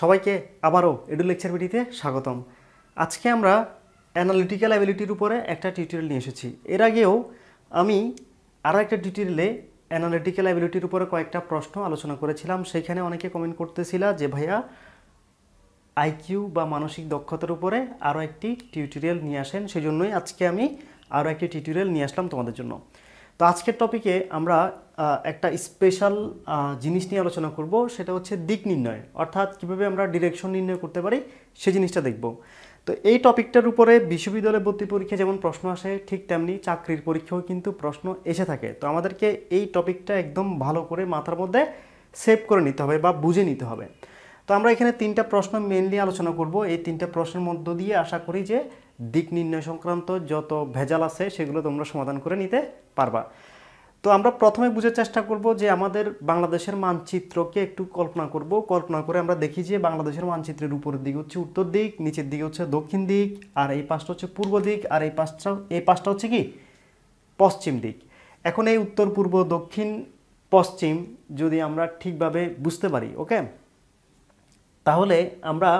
সবাইকে আবারও edu lecture ভিডিওতে স্বাগতম। আজকে আমরা অ্যানালিটিক্যাল অ্যাবিলিটির উপরে একটা টিউটোরিয়াল নিয়ে এসেছি। এর আগেও আমি আরও একটা টিউটোরিয়ালে অ্যানালিটিক্যাল অ্যাবিলিটির উপরে কয়েকটা প্রশ্ন আলোচনা করেছিলাম। সেইখানে অনেকে কমেন্ট করতেছিলা যে, ভাইয়া আইকিউ বা মানসিক দক্ষতার উপরে আরও একটি টিউটোরিয়াল নিয়ে আসেন। সেই জন্যই আজকে আমি আরও একটি টিউটোরিয়াল নিয়ে আসলাম তোমাদের জন্য। তো আজকের টপিকে আমরা একটা স্পেশাল জিনিস নিয়ে আলোচনা করব, সেটা হচ্ছে দিক নির্ণয়। অর্থাৎ কীভাবে আমরা ডিরেকশন নির্ণয় করতে পারি, সে জিনিসটা দেখব। তো এই টপিকটার উপরে বিশ্ববিদ্যালয় ভর্তি পরীক্ষা যেমন প্রশ্ন আসে, ঠিক তেমনি চাকরির পরীক্ষাও কিন্তু প্রশ্ন এসে থাকে। তো আমাদেরকে এই টপিকটা একদম ভালো করে মাথার মধ্যে সেভ করে নিতে হবে বা বুঝে নিতে হবে। তো আমরা এখানে তিনটা প্রশ্ন মেনলি আলোচনা করব। এই তিনটা প্রশ্নের মধ্য দিয়ে আশা করি যে দিক নির্ণয় সংক্রান্ত যত ভেজাল আছে সেগুলো তোমরা সমাধান করে নিতে পারবা। তো আমরা প্রথমে বুঝার চেষ্টা করব যে আমাদের বাংলাদেশের মানচিত্রকে একটু কল্পনা করব। কল্পনা করে আমরা দেখি যে বাংলাদেশের মানচিত্রের উপরের দিকে হচ্ছে উত্তর দিক, নিচের দিকে হচ্ছে দক্ষিণ দিক, আর এই পাশটা হচ্ছে পূর্ব দিক, আর এই পাশটা এই পাশটা হচ্ছে কি? পশ্চিম দিক। এখন এই উত্তর, পূর্ব, দক্ষিণ, পশ্চিম যদি আমরা ঠিকভাবে বুঝতে পারি, ওকে? তাহলে আমরা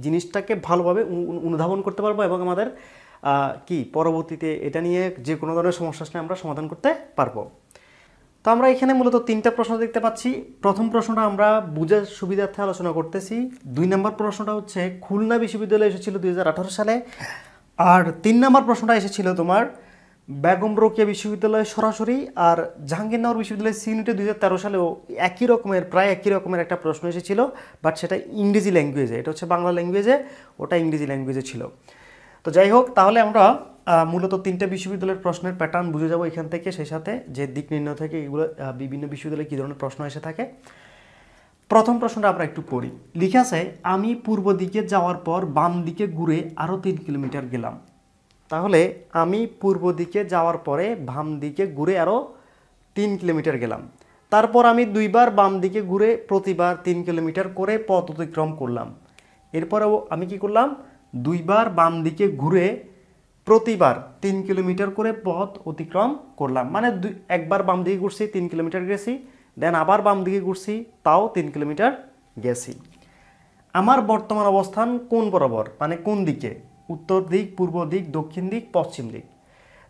জিনিসটাকে ভালোভাবে অনু- অনু- অনুধাবন করতে পারব এবং আমাদের কি পরবর্তীতে এটা নিয়ে যে কোনো ধরনের সমস্যা আসলে আমরা সমাধান করতে পারব। তো আমরা এখানে মূলত তিনটা প্রশ্ন দেখতে পাচ্ছি। প্রথম প্রশ্নটা আমরা বুঝার সুবিধার্থে আলোচনা করতেছি। দুই নম্বর প্রশ্নটা হচ্ছে, খুলনা বিশ্ববিদ্যালয়ে এসেছিল দুই হাজার আঠারো সালে। আর তিন নম্বর প্রশ্নটা এসেছিল তোমার বেগম রোকেয়া বিশ্ববিদ্যালয়ে সরাসরি আর জাহাঙ্গীরনগর বিশ্ববিদ্যালয়ের সিউনিটে দুই সালেও একই রকমের, প্রায় একই রকমের একটা প্রশ্ন এসেছিল বাট সেটা ইংরেজি ল্যাঙ্গুয়েজে এটা হচ্ছে বাংলা ল্যাঙ্গুয়েজে ওটা ইংরেজি ল্যাঙ্গুয়েজে ছিল। তো যাই হোক, তাহলে আমরা মূলত তিনটা বিশ্ববিদ্যালয়ের প্রশ্নের প্যাটার্ন বুঝে যাব এখান থেকে, সেই সাথে যে দিক নির্ণয় থেকে এগুলো বিভিন্ন বিশ্ববিদ্যালয়ে কী ধরনের প্রশ্ন এসে থাকে। প্রথম প্রশ্নটা আমরা একটু পড়ি। লিখে আছে, আমি পূর্ব দিকে যাওয়ার পর বাম দিকে ঘুরে আরও তিন কিলোমিটার গেলাম। তাহলে আমি পূর্ব দিকে যাওয়ার পরে বাম দিকে ঘুরে আরও তিন কিলোমিটার গেলাম। তারপর আমি দুইবার বাম দিকে ঘুরে প্রতিবার তিন কিলোমিটার করে পথ অতিক্রম করলাম। এরপরেও আমি কি করলাম? দুইবার বাম দিকে ঘুরে প্রতিবার তিন কিলোমিটার করে পথ অতিক্রম করলাম। মানে দুই একবার বাম দিকে ঘুরছি, তিন কিলোমিটার গেছি, দেন আবার বাম দিকে ঘুরছি, তাও তিন কিলোমিটার গেছি। আমার বর্তমান অবস্থান কোন বরাবর? মানে কোন দিকে? উত্তর দিক, পূর্ব দিক, দক্ষিণ দিক, পশ্চিম দিক।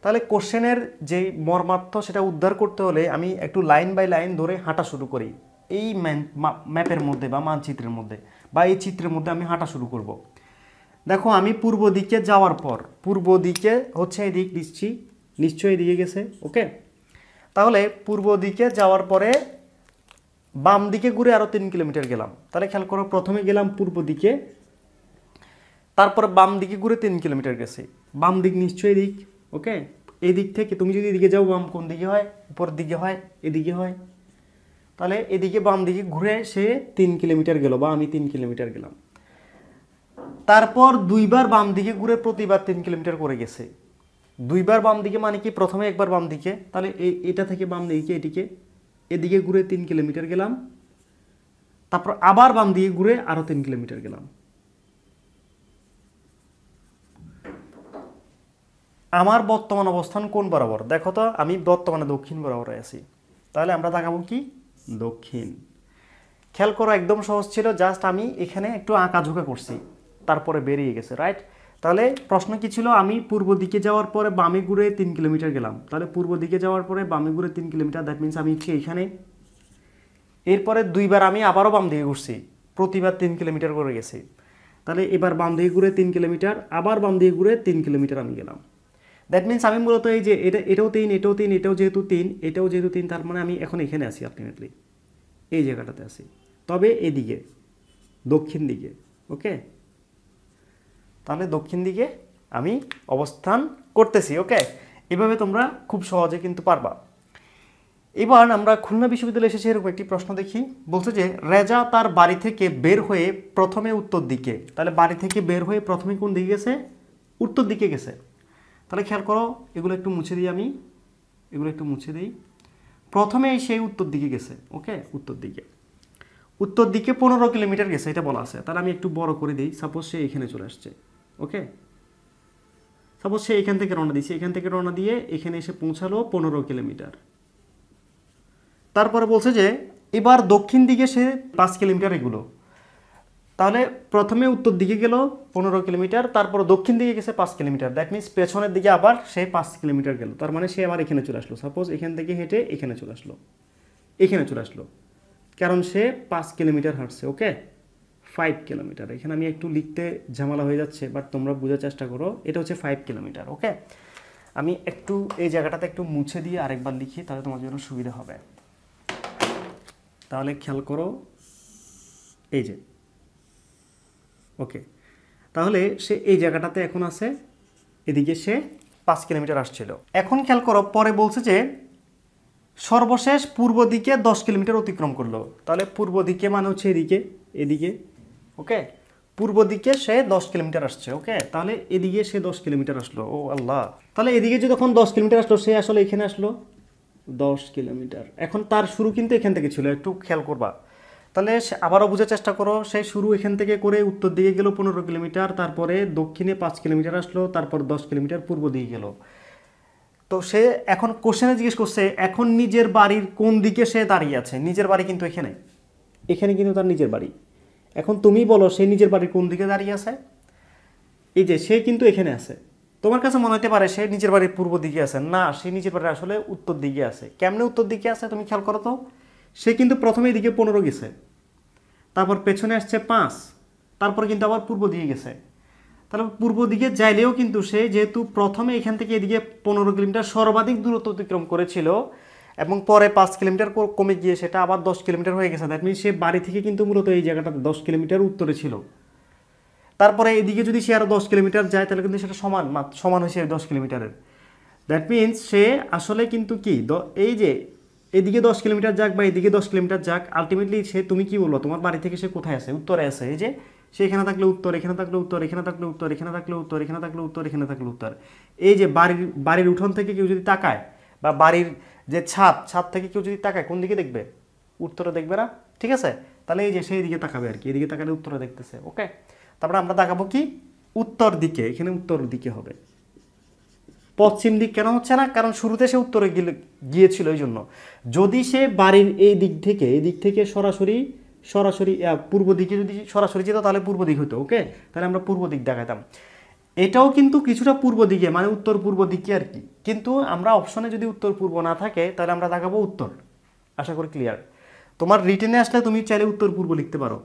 তাহলে কোশ্চেনের যে মর্মার্থ সেটা উদ্ধার করতে হলে আমি একটু লাইন বাই লাইন ধরে হাঁটা শুরু করি। এই ম্যাপের মধ্যে বা মানচিত্রের মধ্যে বা এই চিত্রের মধ্যে আমি হাঁটা শুরু করব। দেখো, আমি পূর্ব দিকে যাওয়ার পর, পূর্ব দিকে হচ্ছে এই দিক দিচ্ছি নিশ্চয়ই দিকে গেছে, ওকে? তাহলে পূর্ব দিকে যাওয়ার পরে বাম দিকে ঘুরে আরও তিন কিলোমিটার গেলাম। তাহলে খেয়াল করো, প্রথমে গেলাম পূর্ব দিকে তারপর বাম দিকে ঘুরে তিন কিলোমিটার গেছে। বাম দিক নিশ্চয়ই দিক ওকে এই দিক থেকে তুমি যদি এদিকে যাও, বাম কোন দিকে হয়? উপরের দিকে হয়? এদিকে হয়? তাহলে এদিকে বাম দিকে ঘুরে সে তিন কিলোমিটার গেল বা আমি তিন কিলোমিটার গেলাম। তারপর দুইবার বাম দিকে ঘুরে প্রতিবার তিন কিলোমিটার করে গেছে। দুইবার বাম দিকে মানে কি? প্রথমে একবার বাম দিকে। তাহলে এটা থেকে বাম দিকে, এদিকে। এদিকে ঘুরে তিন কিলোমিটার গেলাম। তারপর আবার বাম দিকে ঘুরে আরও তিন কিলোমিটার গেলাম। আমার বর্তমান অবস্থান কোন বরাবর? দেখো তো, আমি বর্তমানে দক্ষিণ বরাবরে আছি। তাহলে আমরা দেখাবো কি? দক্ষিণ। খেয়াল করা, একদম সহজ ছিল জাস্ট আমি এখানে একটু আঁকা ঝুঁকা করছি। তারপরে বেরিয়ে গেছে রাইট তাহলে প্রশ্ন কি ছিল? আমি পূর্ব দিকে যাওয়ার পরে বামে ঘুরে তিন কিলোমিটার গেলাম। তাহলে পূর্ব দিকে যাওয়ার পরে বামে ঘুরে তিন কিলোমিটার দ্যাট মিনস আমি হচ্ছে এইখানে এরপরে দুইবার আমি আবারও বাম দিকে ঘুরছি, প্রতিবার তিন কিলোমিটার করে গেছি। তাহলে এবার বাম দিকে ঘুরে তিন কিলোমিটার, আবার বাম দিকে ঘুরে তিন কিলোমিটার আমি গেলাম। দ্যাট মিনস আমি মূলত এই যে এটা, এটাও তিন এটাও তিন, এটাও যেহেতু তিন, এটাও যেহেতু তিন, তার মানে আমি এখন এখানে আছি আলটিমেটলি এই জায়গাটাতে আছি। তবে এদিকে, দক্ষিণ দিকে, ওকে? তাহলে দক্ষিণ দিকে আমি অবস্থান করতেছি, ওকে? এভাবে তোমরা খুব সহজে কিন্তু পারবা। এবার আমরা খুলনা বিশ্ববিদ্যালয়ে এসেছি এরকম একটি প্রশ্ন দেখি। বলছে যে, রেজা তার বাড়ি থেকে বের হয়ে প্রথমে উত্তর দিকে। তাহলে বাড়ি থেকে বের হয়ে প্রথমে কোন দিকে গেছে? উত্তর দিকে গেছে। তাহলে খেয়াল করো, এগুলো একটু মুছে দিই আমি। এগুলো একটু মুছে দিই। প্রথমে সেই উত্তর দিকে গেছে, ওকে? উত্তর দিকে। উত্তর দিকে পনেরো কিলোমিটার গেছে, এটা বলা আছে। তাহলে আমি একটু বড় করে দিই। সাপোজ সে এখানে চলে আসছে, ওকে? সাপোজ সে এখান থেকে রওনা দিয়েছে। এখান থেকে রওনা দিয়ে এখানে এসে পৌঁছালো পনেরো কিলোমিটার। তারপরে বলছে যে, এবার দক্ষিণ দিকে সে পাঁচ কিলোমিটার এগুলো। তাহলে প্রথমে উত্তর দিকে গেল পনেরো কিলোমিটার, তারপর দক্ষিণ দিকে গেছে পাঁচ কিলোমিটার। দ্যাট মিনস পেছনের দিকে আবার সে পাঁচ কিলোমিটার গেল। তার মানে সে আবার এখানে চলে আসলো। সাপোজ এখান থেকে হেঁটে এখানে চলে আসলো। এখানে চলে আসলো। কারণ সে পাঁচ কিলোমিটার হাঁটছে ওকে ফাইভ কিলোমিটার। এখানে আমি একটু লিখতে ঝামেলা হয়ে যাচ্ছে বাট তোমরা বোঝার চেষ্টা করো। এটা হচ্ছে ফাইভ কিলোমিটার ওকে আমি একটু এই জায়গাটাতে একটু মুছে দিয়ে আরেকবার লিখি, তাহলে তোমার জন্য সুবিধা হবে। তাহলে খেয়াল করো, এই যে ওকে। তাহলে সে এই জায়গাটাতে এখন আছে, এদিকে সে পাঁচ কিলোমিটার আসছিল। এখন খেয়াল করো, পরে বলছে যে সর্বশেষ পূর্ব দিকে দশ কিলোমিটার অতিক্রম করল। তাহলে পূর্ব দিকে মানে হচ্ছে এদিকে এদিকে, ওকে? পূর্ব দিকে সে দশ কিলোমিটার আসছে, ওকে? তাহলে এদিকে সে দশ কিলোমিটার আসলো, ও আল্লাহ। তাহলে এদিকে যখন দশ কিলোমিটার আসলো, সে আসলে এখানে আসলো? দশ কিলোমিটার। এখন তার শুরু কিন্তু এখান থেকে ছিল, একটু খেয়াল করবা। তাহলে আবারও বোঝার চেষ্টা করো, সে শুরু এখান থেকে করে উত্তর দিকে গেল পনেরো কিলোমিটার, তারপরে দক্ষিণে পাঁচ কিলোমিটার আসলো, তারপর দশ কিলোমিটার পূর্ব দিকে গেল। তো সে এখন কোশ্চেনে জিজ্ঞেস করছে, এখন নিজের বাড়ির কোন দিকে সে দাঁড়িয়ে আছে? নিজের বাড়ি কিন্তু এখানে। এখানে কিন্তু তার নিজের বাড়ি। এখন তুমি বলো, সে নিজের বাড়ির কোন দিকে দাঁড়িয়ে আছে? এই যে, সে কিন্তু এখানে আছে। তোমার কাছে মনে হতে পারে সে নিজের বাড়ির পূর্ব দিকে আছে। না, সে নিজের বাড়ির আসলে উত্তর দিকে আছে। কেমনে উত্তর দিকে আছে তুমি খেয়াল করো তো। সে কিন্তু প্রথমে এদিকে পনেরো গেছে। তারপর পেছনে আসছে পাঁচ, তারপর কিন্তু আবার পূর্ব দিকে গেছে। তাহলে পূর্ব দিকে যাইলেও কিন্তু সে যেহেতু প্রথমে এখান থেকে এদিকে পনেরো কিলোমিটার সর্বাধিক দূরত্ব অতিক্রম করেছিল এবং পরে পাঁচ কিলোমিটার কমে গিয়ে সেটা আবার দশ কিলোমিটার হয়ে গেছে। দ্যাট মিন সে বাড়ি থেকে কিন্তু মূলত এই জায়গাটাতে দশ কিলোমিটার উত্তরে ছিল। তারপরে এদিকে যদি সে আরও দশ কিলোমিটার যায়, তাহলে কিন্তু সেটা সমান সমান হয়েছে দশ কিলোমিটারের। দ্যাট মিনস সে আসলে কিন্তু কি এই যে এদিকে দশ কিলোমিটার যাক বা এদিকে দশ কিলোমিটার যাক আলটিমেটলি সে তুমি কি বলব? তোমার বাড়ি থেকে সে কোথায় আছে? উত্তরে আছে। এই যে সে এখানে থাকলে উত্তর, এখানে থাকলে উত্তর, এখানে থাকলে উত্তর, এখানে থাকলে উত্তর, এখানে থাকলে উত্তর, এখানে থাকলে উত্তর। এই যে বাড়ির বাড়ির উঠোন থেকে কেউ যদি তাকায় বা বাড়ির যে ছাদ ছাদ থেকে কেউ যদি তাকায়, কোন দিকে দেখবে? উত্তরে দেখবে না? ঠিক আছে? তাহলে এই যে সেই দিকে তাকাবে আর কি। এদিকে তাকালে উত্তরে দেখতেছে। ওকে তারপরে আমরা তাকাবো কি? উত্তর দিকে। এখানে উত্তর দিকে হবে। পশ্চিম দিক কেন হচ্ছে না? কারণ শুরুতে সে উত্তরে গিয়েছিল এই জন্য যদি সে বাড়ির এই দিক থেকে, এই দিক থেকে সরাসরি সরাসরি পূর্ব দিকে যদি সরাসরি যেত, তাহলে পূর্ব দিক হতো ওকে? তাহলে আমরা পূর্ব দিক দেখাতাম এটাও কিন্তু কিছুটা পূর্ব দিকে মানে উত্তর পূর্ব দিকে আর কি। কিন্তু আমরা অপশনে যদি উত্তর পূর্ব না থাকে, তাহলে আমরা দেখাবো উত্তর। আশা করি ক্লিয়ার তোমার রিটেনে আসলে তুমি চাইলে উত্তর পূর্ব লিখতে পারো।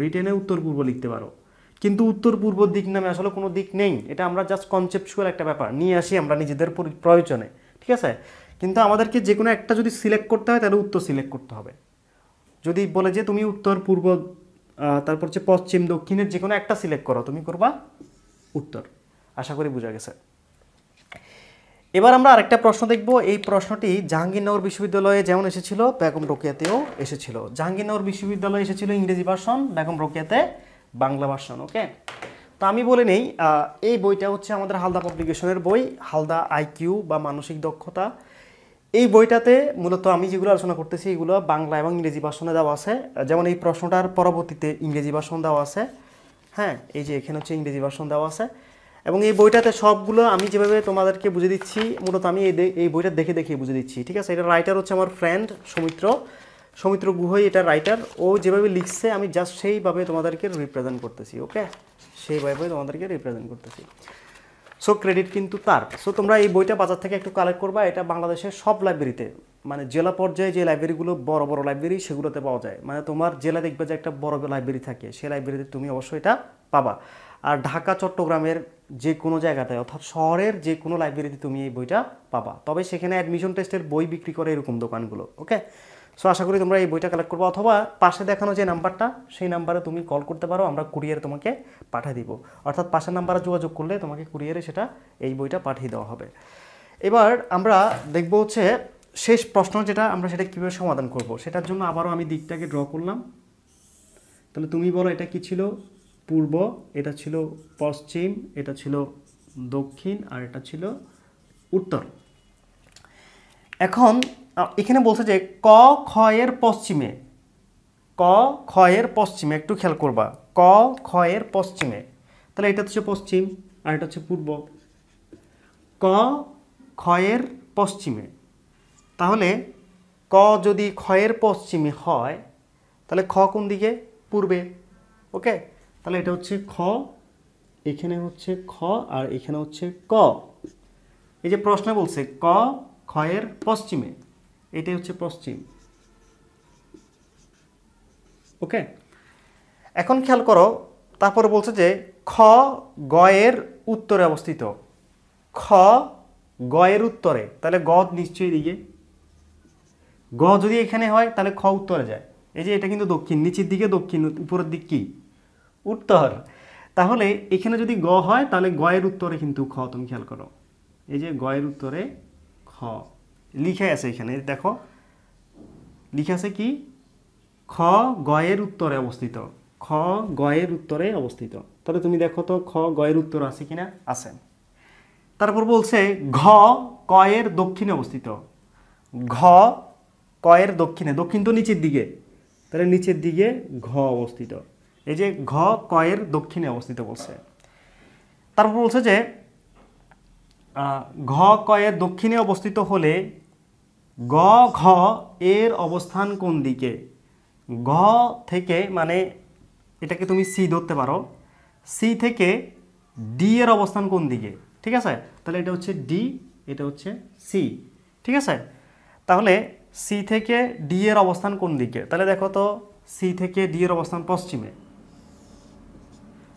রিটেনে উত্তর পূর্ব লিখতে পারো। কিন্তু উত্তর পূর্ব দিক নামে আসলে কোনো দিক নেই। এটা আমরা জাস্ট কনসেপচুয়াল একটা ব্যাপার। নিয়ে আসি আমরা নিজেদের প্রয়োজনে। ঠিক আছে? কিন্তু আমাদেরকে যে কোনো একটা যদি সিলেক্ট করতে হয়, তাহলে উত্তর সিলেক্ট করতে হবে। যদি বলে যে তুমি উত্তর পূর্ব তারপর হচ্ছে পশ্চিম, দক্ষিণের যে কোনো একটা সিলেক্ট করো, তুমি করবা উত্তর। আশা করি বোঝা গেছে। এবার আমরা আরেকটা প্রশ্ন দেখব। এই প্রশ্নটি জাহাঙ্গীরনগর বিশ্ববিদ্যালয়ে যেমন এসেছিল, বেগম রোকেয়াতেও এসেছিল। জাহাঙ্গীরনগর বিশ্ববিদ্যালয়ে এসেছিল ইংরেজি ভার্সন বেগম রোকেয়াতে। বাংলা ভার্সন ওকে তো আমি বলে নেই এই বইটা হচ্ছে আমাদের হালদা পাবলিকেশনের বই, হালদা আইকিউ বা মানসিক দক্ষতা। এই বইটাতে মূলত আমি যেগুলো আলোচনা করতেছি, এগুলো বাংলা এবং ইংরেজি ভাষণে দেওয়া আছে। যেমন এই প্রশ্নটার পরবর্তীতে ইংরেজি ভাষণ দেওয়া আছে। হ্যাঁ এই যে এখানে হচ্ছে ইংরেজি ভাষণ দেওয়া আছে। এবং এই বইটাতে সবগুলো আমি যেভাবে তোমাদেরকে বুঝে দিচ্ছি, মূলত আমি এই বইটা দেখে দেখে বুঝে দিচ্ছি, ঠিক আছে? এটা রাইটার হচ্ছে আমার ফ্রেন্ড সৌমিত্র। সৌমিত্র গুহই এটা রাইটার ও যেভাবে লিখছে, আমি জাস্ট সেইভাবে তোমাদেরকে রিপ্রেজেন্ট করতেছি ওকে সেইভাবে তোমাদেরকে রিপ্রেজেন্ট করতেছি। সো ক্রেডিট কিন্তু তার। সো তোমরা এই বইটা বাজার থেকে একটু কালেক্ট করবা, এটা বাংলাদেশের সব লাইব্রেরিতে মানে জেলা পর্যায়ে যে লাইব্রেরিগুলো বড় বড় লাইব্রেরি সেগুলোতে পাওয়া যায়। মানে তোমার জেলা দেখবে যে একটা বড় লাইব্রেরি থাকে, সেই লাইব্রেরিতে তুমি অবশ্যই এটা পাবা। আর ঢাকা, চট্টগ্রামের যে কোনো জায়গাতে, অর্থাৎ শহরের যে কোনো লাইব্রেরিতে তুমি এই বইটা পাবা। তবে সেখানে অ্যাডমিশন টেস্টের বই বিক্রি করে এরকম দোকানগুলো ওকে সো আশা করি তোমরা এই বইটা কালেক্ট করব অথবা পাশে দেখানো যে নাম্বারটা, সেই নাম্বারে তুমি কল করতে পারো, আমরা কুরিয়ারে তোমাকে পাঠিয়ে দিব। অর্থাৎ পাশের নাম্বারে যোগাযোগ করলে তোমাকে কুরিয়ারে সেটা এই বইটা পাঠিয়ে দেওয়া হবে। এবার আমরা দেখব হচ্ছে শেষ প্রশ্ন যেটা, আমরা সেটা কীভাবে সমাধান করব। সেটার জন্য আবারও আমি দিকটাকে ড্র করলাম। তাহলে তুমি বলো, এটা কি ছিল পূর্ব, এটা ছিল পশ্চিম, এটা ছিল দক্ষিণ, আর এটা ছিল উত্তর। এখন এখানে বলছে যে ক, খ এর পশ্চিমে, ক, খ এর পশ্চিমে, একটু খেয়াল করবা, ক, খ এর পশ্চিমে। তাহলে এটা হচ্ছে পশ্চিম আর এটা হচ্ছে পূর্ব। ক, খ এর পশ্চিমে। তাহলে ক যদি এর পশ্চিমে হয়, তাহলে খ কোন দিকে? পূর্বে। ওকে তাহলে এটা হচ্ছে খ, এখানে হচ্ছে খ আর এখানে হচ্ছে ক। এই যে প্রশ্ন বলছে, ক খয়ের পশ্চিমে। এটাই হচ্ছে পশ্চিম। ওকে এখন খেয়াল করো, তারপরে বলছে যে খ গয়ের উত্তরে অবস্থিত। খ গয়ের উত্তরে, তাহলে গ নিশ্চয়ই দিকে গ যদি এখানে হয়, তাহলে খ উত্তরে যায়। এই যে এটা কিন্তু দক্ষিণ, নিচের দিকে দক্ষিণ, উপরের দিক কি? উত্তর। তাহলে এখানে যদি গ হয়, তাহলে গয়ের উত্তরে কিন্তু খ, তুমি খেয়াল করো। এই যে গয়ের উত্তরে খ। লিখে আছে এখানে দেখো। লিখে আছে কি? খ গয়ের উত্তরে অবস্থিত। খ গয়ের উত্তরে অবস্থিত। তাহলে তুমি দেখো তো, খ গয়ের উত্তর আছে কিনা? আছে। তারপর বলছে, ঘ কয়ের দক্ষিণে অবস্থিত। ঘ কয়ের দক্ষিণে, দক্ষিণ তো নিচের দিকে। তাহলে নিচের দিকে ঘ অবস্থিত। এই যে ঘ কয়ের দক্ষিণে অবস্থিত বলছে। তারপর বলছে যে ঘ কয়ের দক্ষিণে অবস্থিত হলে গ, ঘ, এর অবস্থান কোন দিকে? গ থেকে মানে এটাকে তুমি সি ধরতে পারো। সি থেকে ডি এর অবস্থান কোন দিকে? ঠিক আছে? তাহলে এটা হচ্ছে ডি, এটা হচ্ছে সি। ঠিক আছে? তাহলে সি থেকে ডি এর অবস্থান কোন দিকে? তাহলে দেখো তো, সি থেকে ডি এর অবস্থান পশ্চিমে।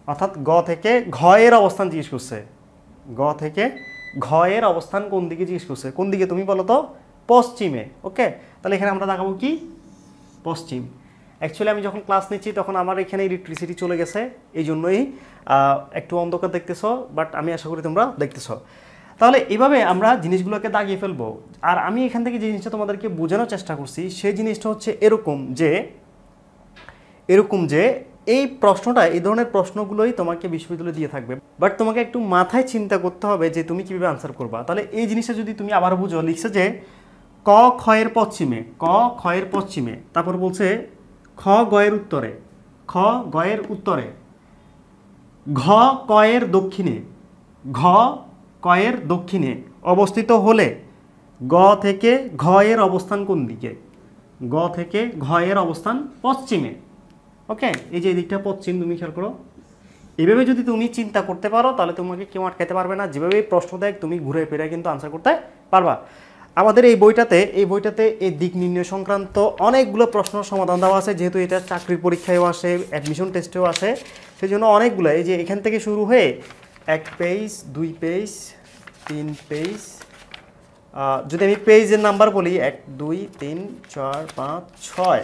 অর্থাৎ গ থেকে ঘ এর অবস্থান জিজ্ঞেস করছে। গ থেকে ঘ এর অবস্থান কোন দিকে জিজ্ঞেস করছে? কোন দিকে তুমি বলো তো? পশ্চিমে ওকে তাহলে এখানে আমরা দেখাবো কি? পশ্চিম। অ্যাকচুয়ালি আমি যখন ক্লাস নিচ্ছি, তখন আমার এখানে ইলেকট্রিসিটি চলে গেছে এই জন্যই একটু অন্ধকার দেখতেছো বাট আমি আশা করি তোমরা দেখতেছো। তাহলে এভাবে আমরা জিনিসগুলোকে দাগিয়ে ফেলব। আর আমি এখান থেকে যে জিনিসটা তোমাদেরকে বোঝানোর চেষ্টা করছি, সেই জিনিসটা হচ্ছে এরকম যে এরকম যে এই প্রশ্নটা, এই ধরনের প্রশ্নগুলোই তোমাকে বিশ্ববিদ্যালয়ে দিয়ে থাকবে। বাট তোমাকে একটু মাথায় চিন্তা করতে হবে যে তুমি কীভাবে আনসার করবা। তাহলে এই জিনিসটা যদি তুমি আবার বুঝো, লিখছে যে ক ক্ষয়ের পশ্চিমে, ক ক্ষয়ের পশ্চিমে, তারপর বলছে খ গয়ের উত্তরে, খ গয়ের উত্তরে, ঘ কয়ের দক্ষিণে, ঘ কয়ের দক্ষিণে অবস্থিত হলে গ থেকে ঘ এর অবস্থান কোন দিকে? গ থেকে ঘ এর অবস্থান পশ্চিমে। ওকে এই যে এই দিকটা পশ্চিম তুমি খেয়াল করো। এভাবে যদি তুমি চিন্তা করতে পারো, তাহলে তোমাকে কেউ আটকাতে পারবে না। যেভাবে প্রশ্ন দেয় তুমি ঘুরে ফিরে কিন্তু আনসার করতে পারবা। আমাদের এই বইটাতে এই বইটাতে এই দিক নির্ণয় সংক্রান্ত অনেকগুলো প্রশ্ন সমাধান দেওয়া আছে। যেহেতু এটা চাকরির পরীক্ষায়ও আসে অ্যাডমিশন টেস্টেও আসে সেই জন্য অনেকগুলো। এই যে এখান থেকে শুরু হয়ে এক পেজ দুই পেজ তিন পেজ যদি আমি পেজের নাম্বার বলি, এক, দুই, তিন, চার, পাঁচ, ছয়।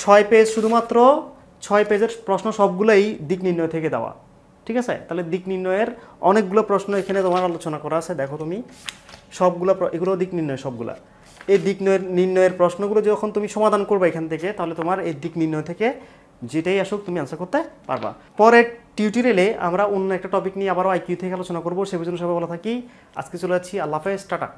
ছয় পেজ শুধুমাত্র ছয় পেজের প্রশ্ন সবগুলোই দিক নির্ণয় থেকে দেওয়া। ঠিক আছে? তাহলে দিক নির্ণয়ের অনেকগুলো প্রশ্ন এখানে তোমার আলোচনা করা আছে। দেখো তুমি, সবগুলো এগুলো দিক নির্ণয় সবগুলা। এই দিক নির্ণয়ের- প্রশ্নগুলো যখন তুমি সমাধান করবে এখান থেকে, তাহলে তোমার এই দিক নির্ণয় থেকে যেটাই আসুক তুমি আনসার করতে পারবা। পরের টিউটোরিয়ালে আমরা অন্য একটা টপিক নিয়ে আবারও আইকিউ থেকে আলোচনা করব। সে সবাই বলা থাকি। আজকে চলে যাচ্ছি। আল্লাহ হাফেজ। টাটা।